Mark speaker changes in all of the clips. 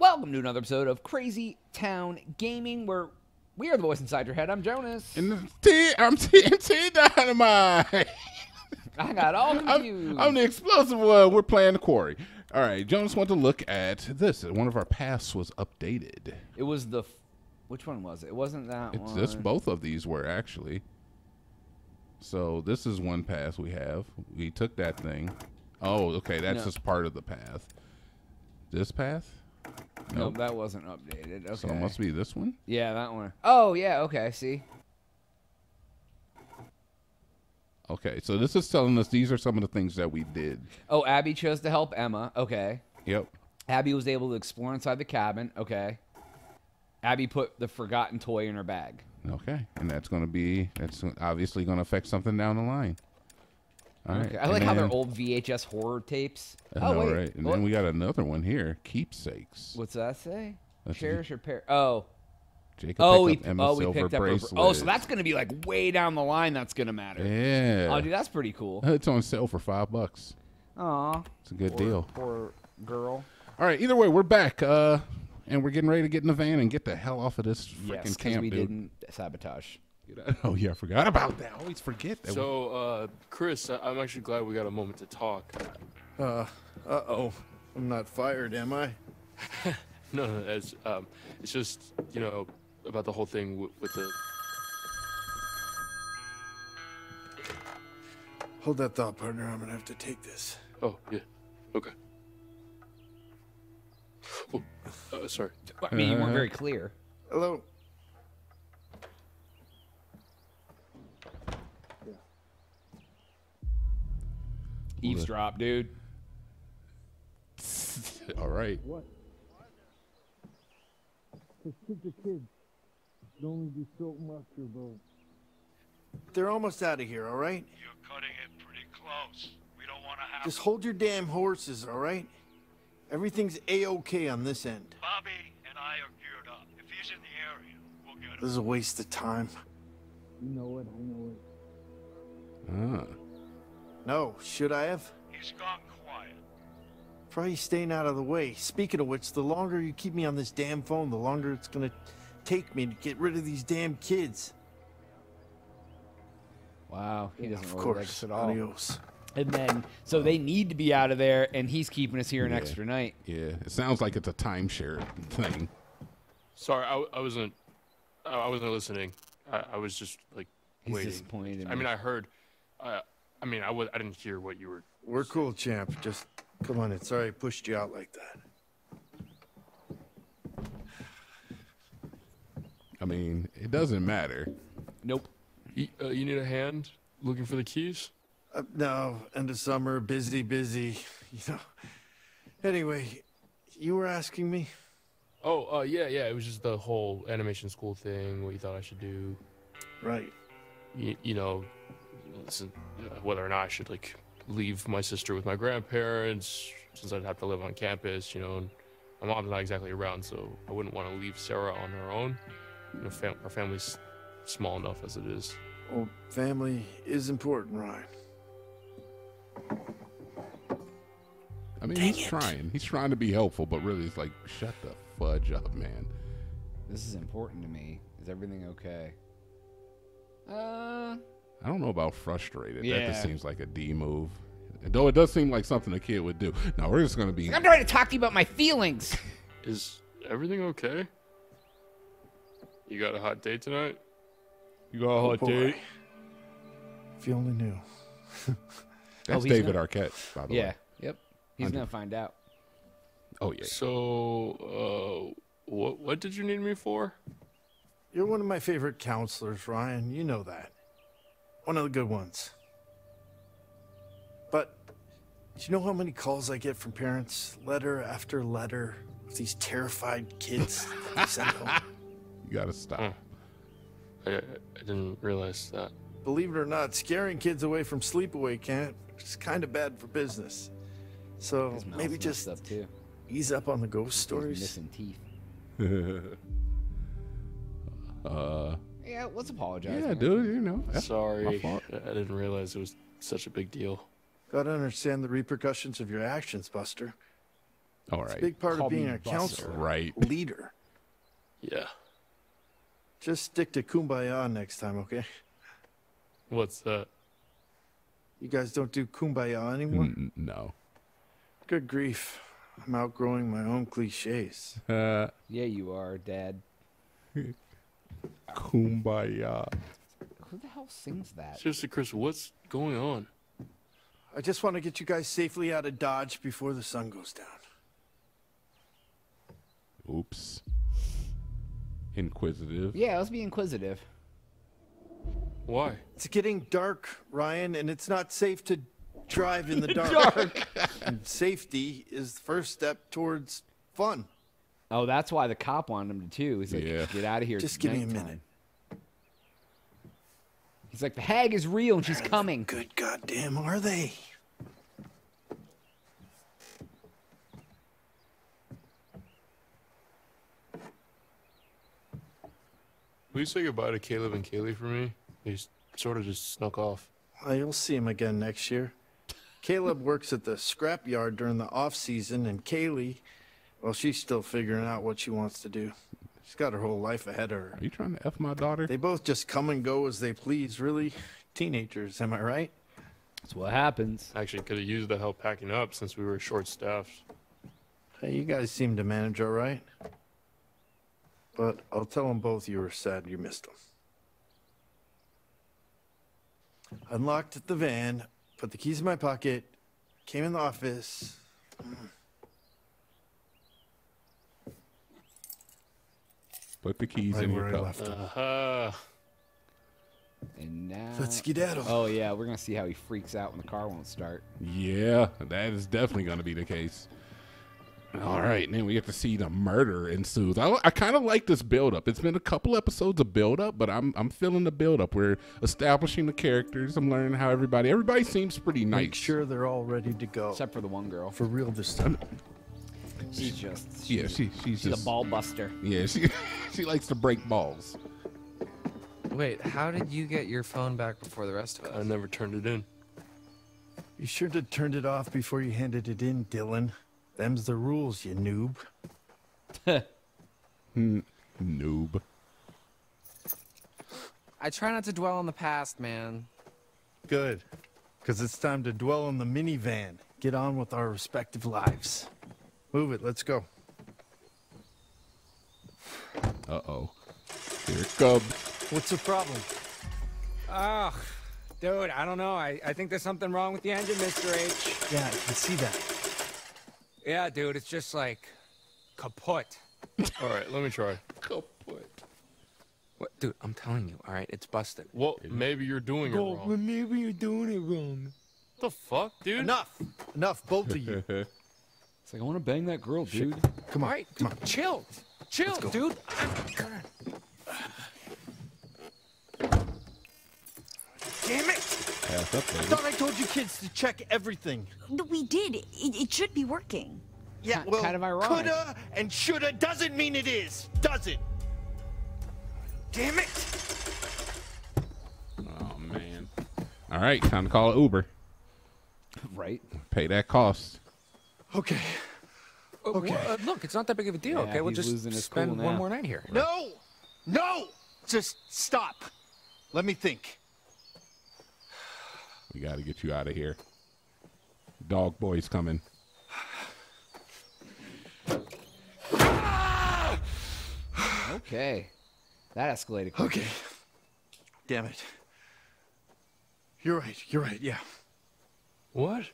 Speaker 1: Welcome to another episode of Crazy Town Gaming, where we are the voice inside your head. I'm Jonaas.
Speaker 2: And the T, I'm TnT Dinomight.
Speaker 1: I got all confused.
Speaker 2: I'm, I'm the explosive one. We're playing the quarry. All right, Jonaas went to look at this. One of our paths was updated.
Speaker 1: it was the. Which one was it? It wasn't that
Speaker 2: It's
Speaker 1: one.
Speaker 2: this. Both of these were actually. So this is one path we have. We took that thing. Oh, okay. That's
Speaker 1: No.
Speaker 2: just part of the path. This path?
Speaker 1: No,
Speaker 2: Nope.
Speaker 1: that wasn't updated. Okay.
Speaker 2: So it must be this one.
Speaker 1: Yeah, that one. Oh, yeah. Okay. See.
Speaker 2: Okay, so this is telling us these are some of the things that we did.
Speaker 1: Oh, Abby chose to help Emma. Okay.
Speaker 2: Yep.
Speaker 1: Abby was able to explore inside the cabin. Okay. Abby put the forgotten toy in her bag.
Speaker 2: Okay, and that's going to be that's obviously going to affect something down the line. All right.
Speaker 1: Okay. I like how they're old VHS horror tapes. oh
Speaker 2: know,
Speaker 1: wait.
Speaker 2: right? And
Speaker 1: What-
Speaker 2: then we got another one here, keepsakes.
Speaker 1: What's that say?
Speaker 2: That's
Speaker 1: Cherish your pair. Oh.
Speaker 2: Jacob
Speaker 1: Oh, we,
Speaker 2: picked up
Speaker 1: oh, we picked up. her- oh, so that's gonna be like way down the line. That's gonna matter.
Speaker 2: yeah.
Speaker 1: Oh, dude, that's pretty cool.
Speaker 2: It's on sale for five bucks.
Speaker 1: Aw,
Speaker 2: It's a good
Speaker 1: poor,
Speaker 2: deal.
Speaker 1: Poor girl.
Speaker 2: All right. Either way, we're back, uh, and we're getting ready to get in the van and get the hell off of this freaking
Speaker 1: Yes,
Speaker 2: camp,
Speaker 1: we
Speaker 2: dude.
Speaker 1: didn't sabotage.
Speaker 2: Oh yeah, I forgot about that. I always forget that.
Speaker 3: So, uh, Chris, I- I'm actually glad we got a moment to talk.
Speaker 4: Uh, uh-oh. I'm not fired, am I?
Speaker 3: No, no, it's um, it's just you know about the whole thing w- with the.
Speaker 4: Hold that thought, partner. I'm gonna have to take this.
Speaker 3: Oh yeah, okay. Oh, uh, sorry.
Speaker 1: I mean, you weren't very clear.
Speaker 4: Hello?
Speaker 1: Eavesdrop, dude.
Speaker 2: All right.
Speaker 4: What? Because kids are kids. Can only do so much, bro. They're almost out of here, all right?
Speaker 5: You're cutting it pretty close. We don't want to have
Speaker 4: Just hold your damn horses, all right? Everything's A-okay on this end.
Speaker 5: Bobby and I are geared up. If he's in the area, we'll get him.
Speaker 4: This is a waste of time. You know it, I know it.
Speaker 2: Ah.
Speaker 4: No, should I have?
Speaker 5: He's gone quiet.
Speaker 4: Probably staying out of the way. Speaking of which, the longer you keep me on this damn phone, the longer it's gonna take me to get rid of these damn kids.
Speaker 1: Wow, he doesn't
Speaker 4: of
Speaker 1: really
Speaker 4: course.
Speaker 1: like us at all.
Speaker 4: Adios.
Speaker 1: And then, so they need to be out of there, and he's keeping us here an
Speaker 2: Yeah.
Speaker 1: extra night.
Speaker 2: Yeah. It sounds like it's a timeshare thing.
Speaker 3: Sorry, I, I wasn't. I I wasn't listening. I, I was just like
Speaker 1: He's
Speaker 3: waiting.
Speaker 1: disappointed. in
Speaker 3: I mean. I heard. I, I mean, I was. I didn't hear what you were.
Speaker 4: We're cool, champ. Just come on in. Sorry I pushed you out like that.
Speaker 2: I mean, it doesn't matter.
Speaker 1: nope.
Speaker 3: You, uh, you need a hand looking for the keys?
Speaker 4: Uh, no, end of summer, busy, busy. You know. Anyway, you were asking me.
Speaker 3: Oh, uh, yeah, yeah. It was just the whole animation school thing. What you thought I should do?
Speaker 4: Right.
Speaker 3: You, you know, listen, uh, whether or not I should like leave my sister with my grandparents since I'd have to live on campus. You know, and my mom's not exactly around, so I wouldn't want to leave Sarah on her own. You know, fam- our family's small enough as it is.
Speaker 4: Well, family is important, Ryan.
Speaker 2: I mean, he's trying. He's trying to be helpful, but really, it's like, shut the fudge up, man.
Speaker 1: This is important to me. Is everything okay? Uh,
Speaker 2: I don't know about frustrated. That just seems like a D move. Though it does seem like something a kid would do. No, we're just gonna be.
Speaker 1: I'm trying to talk to you about my feelings.
Speaker 3: Is everything okay? You got a hot date tonight?
Speaker 1: You got a
Speaker 4: Oh, date? If you only knew.
Speaker 2: That's
Speaker 1: he's
Speaker 2: David
Speaker 1: not-
Speaker 2: Arquette, by the
Speaker 1: Yeah.
Speaker 2: way. Yeah.
Speaker 1: Yep. He's
Speaker 2: Hundred-
Speaker 1: gonna find out.
Speaker 2: Oh yeah.
Speaker 3: So, uh, what what did you need me for?
Speaker 4: You're one of my favorite counselors, Ryan. You know that. One of the good ones. But do you know how many calls I get from parents, letter after letter, with these terrified kids that they send home?
Speaker 2: You gotta stop.
Speaker 3: I, I I didn't realize that.
Speaker 4: Believe it or not, scaring kids away from sleepaway camp is kind of bad for business. So maybe just
Speaker 1: up too.
Speaker 4: ease up on the ghost
Speaker 1: He's
Speaker 4: stories.
Speaker 1: missing teeth.
Speaker 2: uh,
Speaker 1: Yeah, yeah, let's apologize.
Speaker 2: Yeah,
Speaker 1: man.
Speaker 2: dude. You know. that's my
Speaker 3: Sorry,
Speaker 2: fault.
Speaker 3: I I didn't realize it was such a big deal.
Speaker 4: Gotta understand the repercussions of your actions, Buster.
Speaker 2: All right.
Speaker 4: It's a big part
Speaker 1: Call
Speaker 4: of being a
Speaker 1: Buster.
Speaker 4: counselor,
Speaker 2: Right.
Speaker 4: leader.
Speaker 3: Yeah.
Speaker 4: Just stick to kumbaya next time, okay?
Speaker 3: What's that?
Speaker 4: You guys don't do kumbaya anymore?
Speaker 2: N- no.
Speaker 4: Good grief. I'm outgrowing my own cliches.
Speaker 2: Uh,
Speaker 1: Yeah, you are, Dad.
Speaker 2: kumbaya.
Speaker 1: Who the hell sings that?
Speaker 3: Seriously, Chris, what's going on?
Speaker 4: I just want to get you guys safely out of Dodge before the sun goes down.
Speaker 2: Oops. Inquisitive.
Speaker 1: Yeah, let's be inquisitive.
Speaker 3: Why?
Speaker 4: It's getting dark, Ryan, and it's not safe to drive in the dark. and safety is the first step towards fun.
Speaker 1: Oh, that's why the cop wanted him to too. He's like,
Speaker 2: Yeah.
Speaker 1: get out of here.
Speaker 4: Just
Speaker 1: it's
Speaker 4: give me a minute.
Speaker 1: He's like, the hag is real and she's coming.
Speaker 4: Good goddamn are they?
Speaker 3: Will you say goodbye to Caleb and Kaylee for me? They s- sort of just snuck off.
Speaker 4: Well, you'll see him again next year. Caleb works at the scrapyard during the off season, and Kaylee, well, she's still figuring out what she wants to do. She's got her whole life ahead of her.
Speaker 2: Are you trying to f my daughter?
Speaker 4: They both just come and go as they please, really. Teenagers, am I right?
Speaker 1: That's what happens.
Speaker 3: Actually, could have used the help packing up since we were short staffed.
Speaker 4: Hey, you guys seem to manage all right. But I'll tell them both you were sad you missed them. Unlocked the van, put the keys in my pocket, came in the office.
Speaker 2: Put the keys
Speaker 4: Right
Speaker 2: in
Speaker 4: where
Speaker 2: your
Speaker 4: I
Speaker 2: cup.
Speaker 4: left them.
Speaker 3: Uh,
Speaker 1: And now.
Speaker 4: Let's skedaddle.
Speaker 1: Oh, yeah, we're going to see how he freaks out when the car won't start.
Speaker 2: Yeah, that is definitely going to be the case. All right, and then we get to see the murder ensues. I, I kind of like this build up. It's been a couple episodes of build up, but I'm I'm feeling the build up. We're establishing the characters. I'm learning how everybody everybody seems pretty nice.
Speaker 4: Make sure they're all ready to go.
Speaker 1: Except for the one girl.
Speaker 4: For real this time.
Speaker 1: She's just. She's,
Speaker 2: yeah, she she's
Speaker 1: she's a ball buster.
Speaker 2: Yeah, she she likes to break balls.
Speaker 6: Wait, how did you get your phone back before the rest of us?
Speaker 3: I never turned it in.
Speaker 4: You should have turned it off before you handed it in, Dylan. Them's the rules, you noob.
Speaker 2: Noob.
Speaker 6: I try not to dwell on the past, man.
Speaker 4: Good. Because it's time to dwell on the minivan. Get on with our respective lives. Move it, let's go.
Speaker 2: Uh oh. Here it comes.
Speaker 4: What's the problem?
Speaker 7: Ugh, dude, I don't know. I, I think there's something wrong with the engine, Mr. H.
Speaker 4: Yeah, I can see that.
Speaker 7: Yeah, dude, it's just like kaput.
Speaker 3: All right, let me try. Kaput.
Speaker 6: What, dude? I'm telling you, all right, it's busted.
Speaker 3: Well, maybe you're doing it wrong.
Speaker 7: maybe you're doing it wrong.
Speaker 3: the fuck, dude?
Speaker 4: Enough! Enough, both of you.
Speaker 1: It's like, I want to bang that girl, dude.
Speaker 4: Come on.
Speaker 6: All right,
Speaker 4: come on.
Speaker 6: chill, chill,
Speaker 4: go.
Speaker 6: dude.
Speaker 4: Damn
Speaker 2: Pass up,
Speaker 4: I thought I told you kids to check everything.
Speaker 8: No, we did. It, it should be working.
Speaker 4: Yeah,
Speaker 1: Ki-
Speaker 4: well,
Speaker 1: kind of ironic.
Speaker 4: coulda and shoulda doesn't mean it is, does it? Damn it!
Speaker 2: Oh man. All right, time to call it Uber.
Speaker 1: Right?
Speaker 2: Pay that cost.
Speaker 4: Okay.
Speaker 6: Uh, okay.
Speaker 4: Okay.
Speaker 6: look, it's not that big of a deal.
Speaker 1: Yeah,
Speaker 6: okay, we'll just spend
Speaker 1: cool
Speaker 6: one more night here.
Speaker 4: No! No! Just stop. Let me think.
Speaker 2: We got to get you out of here. Dog boy's coming.
Speaker 1: Okay. That escalated quickly.
Speaker 4: Okay. Damn it. You're right. You're right. Yeah.
Speaker 3: What?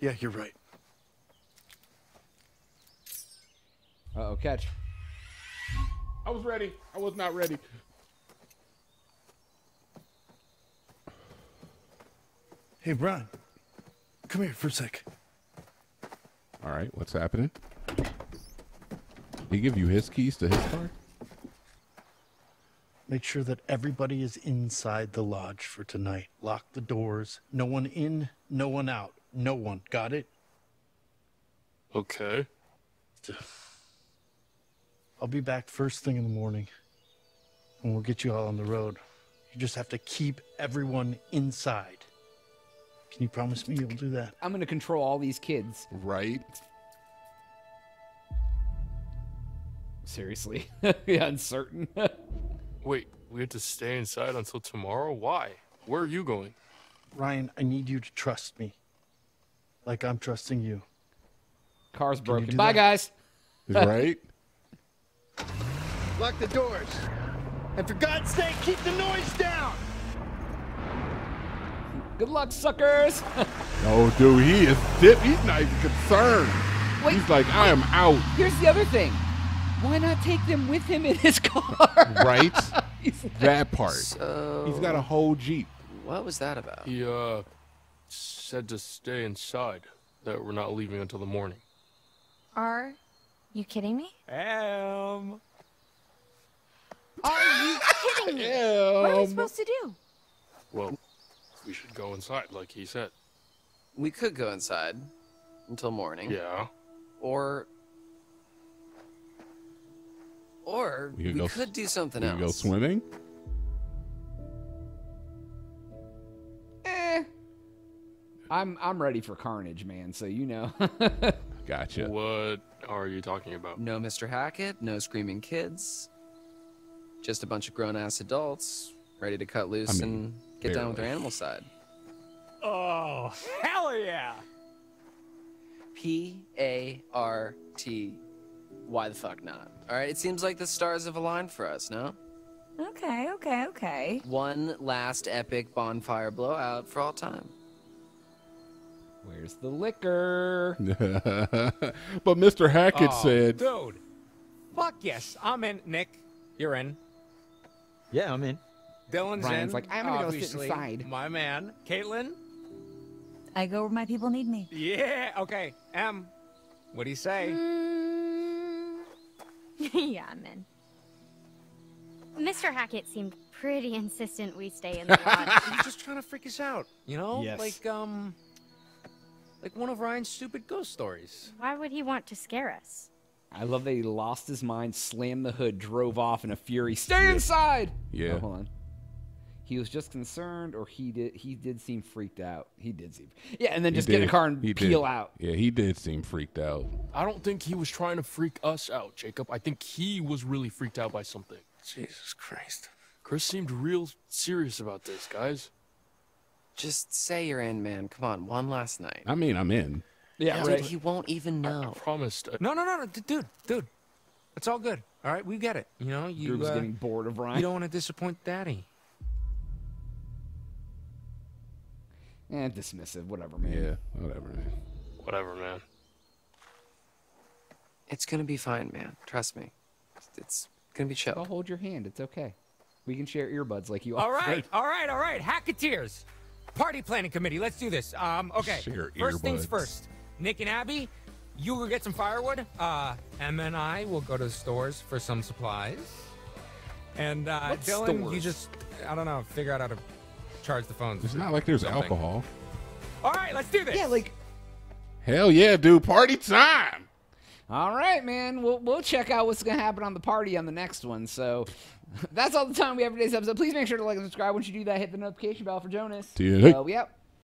Speaker 4: Yeah, you're right.
Speaker 1: Uh oh, catch.
Speaker 2: I was ready. I was not ready.
Speaker 4: Hey, Brian. Come here for a sec.
Speaker 2: All right, what's happening? He give you his keys to his car?
Speaker 4: Make sure that everybody is inside the lodge for tonight. Lock the doors. No one in, no one out. No one. Got it?
Speaker 3: Okay.
Speaker 4: I'll be back first thing in the morning. and we'll get you all on the road. You just have to keep everyone inside. Can you promise me you'll do that?
Speaker 1: I'm gonna control all these kids.
Speaker 2: Right?
Speaker 1: Seriously, yeah, uncertain.
Speaker 3: Wait, we have to stay inside until tomorrow? Why? Where are you going?
Speaker 4: Ryan, I need you to trust me. Like I'm trusting you.
Speaker 1: Car's
Speaker 4: you
Speaker 1: broken.
Speaker 4: do
Speaker 1: Bye,
Speaker 4: that?
Speaker 1: guys.
Speaker 2: right?
Speaker 4: Lock the doors. And for God's sake, keep the noise down.
Speaker 1: Good luck, suckers.
Speaker 2: Oh, dude, he is dip. He's not even concerned.
Speaker 1: Wait,
Speaker 2: He's like, I am out.
Speaker 1: Here's the other thing. Why not take them with him in his car?
Speaker 2: Right?
Speaker 1: He's like,
Speaker 2: that part.
Speaker 6: So
Speaker 2: He's got a whole Jeep.
Speaker 6: what was that about?
Speaker 3: He, uh, said to stay inside, that we're not leaving until the morning.
Speaker 9: Are you kidding me?
Speaker 7: Um,
Speaker 9: Are you kidding me? Am. What are we supposed to do?
Speaker 3: Well, we should go inside, like he said.
Speaker 6: We could go inside until morning.
Speaker 3: Yeah.
Speaker 6: Or or
Speaker 2: We
Speaker 6: we,
Speaker 2: could go
Speaker 6: could do something
Speaker 2: You
Speaker 6: else.
Speaker 2: go swimming?
Speaker 1: eh. I'm I'm ready for carnage, man. So you know.
Speaker 2: Gotcha.
Speaker 3: What are you talking about?
Speaker 6: No Mr. Hackett, no screaming kids. Just a bunch of grown ass adults ready to cut loose
Speaker 2: I mean,
Speaker 6: and get down with their animal side.
Speaker 7: oh, hell yeah.
Speaker 6: P A R T. Why the fuck not? All right, it seems like the stars have aligned for us, no?
Speaker 8: Okay, okay, okay.
Speaker 6: One last epic bonfire blowout for all time.
Speaker 1: Where's the liquor?
Speaker 2: but Mr. Hackett
Speaker 7: Oh,
Speaker 2: said,
Speaker 7: dude. Fuck yes, I'm in. Nick, you're in.
Speaker 10: Yeah, I'm in.
Speaker 7: Dylan's
Speaker 1: Ryan's
Speaker 7: in.
Speaker 1: like, I'm gonna go sit
Speaker 7: obviously.
Speaker 1: inside.
Speaker 7: My man, Kaitlyn.
Speaker 8: I go where my people need me.
Speaker 7: Yeah. Okay. Em, what do you say?
Speaker 9: Mm, yeah, I'm in. Mr. Hackett seemed pretty insistent we stay in the lodge.
Speaker 7: He's just trying to freak us out, you know?
Speaker 4: Yes.
Speaker 7: Like um, like one of Ryan's stupid ghost stories.
Speaker 9: Why would he want to scare us?
Speaker 1: I love that he lost his mind, slammed the hood, drove off in a fury. Stay inside.
Speaker 2: Yeah.
Speaker 1: Oh, hold on. He was just concerned, or he did. He did seem freaked out. He did seem. Yeah, and then just get in
Speaker 2: did.
Speaker 1: the car and
Speaker 2: He
Speaker 1: peel
Speaker 2: did.
Speaker 1: out.
Speaker 2: Yeah, he did seem freaked out.
Speaker 3: I don't think he was trying to freak us out, Jacob. I think he was really freaked out by something.
Speaker 4: Jesus Christ.
Speaker 3: Chris seemed real serious about this, guys.
Speaker 6: Just say you're in, man. Come on, one last night.
Speaker 2: I mean, I'm in.
Speaker 1: Yeah,
Speaker 6: Dude,
Speaker 1: right.
Speaker 6: he won't even know.
Speaker 3: I
Speaker 6: know.
Speaker 3: promised.
Speaker 7: No, no, no, no, dude, dude. It's all good. All right, we get it. You know, you
Speaker 1: Group's
Speaker 7: uh,
Speaker 1: getting bored of Ryan.
Speaker 7: you don't want to disappoint Daddy.
Speaker 1: Eh, dismissive. Whatever, man.
Speaker 2: Yeah, whatever, man.
Speaker 3: Whatever, man.
Speaker 6: It's gonna be fine, man. Trust me. It's, it's gonna be chill.
Speaker 1: I'll hold your hand. It's okay. We can share earbuds like you
Speaker 7: All
Speaker 1: offered.
Speaker 7: right, all right, all right. Hacketeers. Party planning committee. Let's do this. Um, okay.
Speaker 2: Share
Speaker 7: first things first. Nick and Abby, you go get some firewood. Uh, Em and I will go to the stores for some supplies. And uh,
Speaker 1: What
Speaker 7: Dylan, you just, I don't know, figure out how to charge the phones.
Speaker 2: It's not like there's
Speaker 7: something.
Speaker 2: alcohol.
Speaker 7: All right, let's do this.
Speaker 1: Yeah, like.
Speaker 2: Hell yeah, dude. Party time.
Speaker 1: All right, man. We'll we'll check out what's gonna happen on the party on the next one. So that's all the time we have for today's episode. Please make sure to like and subscribe. Once you do that, hit the notification bell for Jonaas.
Speaker 2: Dude.
Speaker 1: Uh, we out.